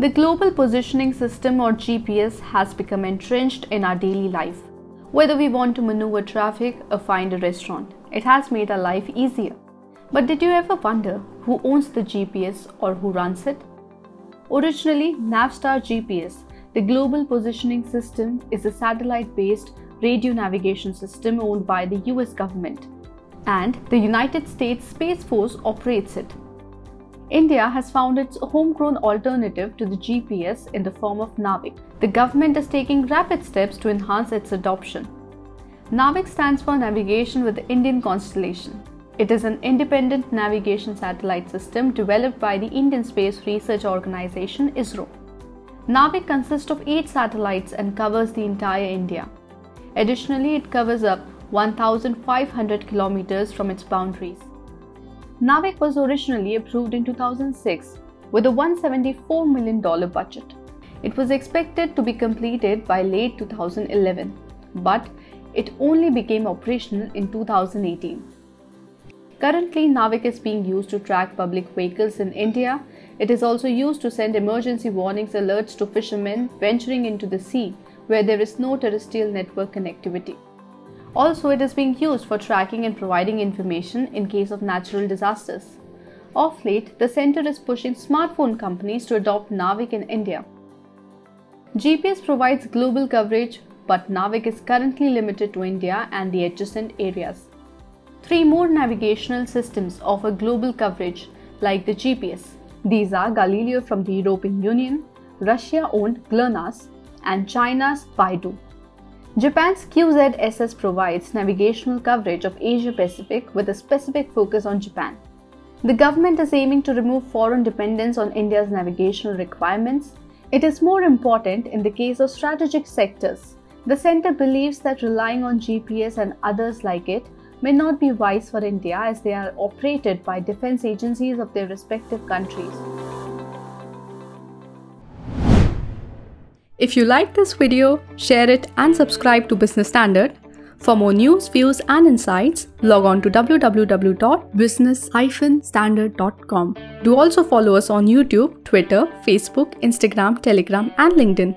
The Global Positioning System or GPS has become entrenched in our daily life. Whether we want to maneuver traffic or find a restaurant, it has made our life easier. But did you ever wonder who owns the GPS or who runs it? Originally, Navstar GPS, the Global Positioning System, is a satellite based radio navigation system owned by the US government, and the United States Space Force operates it. India has found its homegrown alternative to the GPS in the form of NAVIC. The government is taking rapid steps to enhance its adoption. NAVIC stands for Navigation with the Indian Constellation. It is an independent navigation satellite system developed by the Indian Space Research Organization ISRO. NAVIC consists of 8 satellites and covers the entire India. Additionally, it covers up 1,500 kilometers from its boundaries. NAVIC was originally approved in 2006 with a $174 million budget. It was expected to be completed by late 2011, but it only became operational in 2018. Currently, NAVIC is being used to track public vehicles in India. It is also used to send emergency warnings alerts to fishermen venturing into the sea where there is no terrestrial network connectivity. Also, it is being used for tracking and providing information in case of natural disasters. Of late, the center is pushing smartphone companies to adopt NAVIC in India. GPS provides global coverage, but NAVIC is currently limited to India and the adjacent areas. Three more navigational systems offer global coverage, like the GPS. These are Galileo from the European Union, Russia owned GLONASS, and China's Beidou. Japan's QZSS provides navigational coverage of Asia Pacific with a specific focus on Japan. The government is aiming to remove foreign dependence on India's navigational requirements. It is more important in the case of strategic sectors. The center believes that relying on GPS and others like it may not be wise for India as they are operated by defense agencies of their respective countries. If you like this video, share it and subscribe to Business Standard. For more news, views and insights, log on to www.business-standard.com. Do also follow us on YouTube, Twitter, Facebook, Instagram, Telegram and LinkedIn.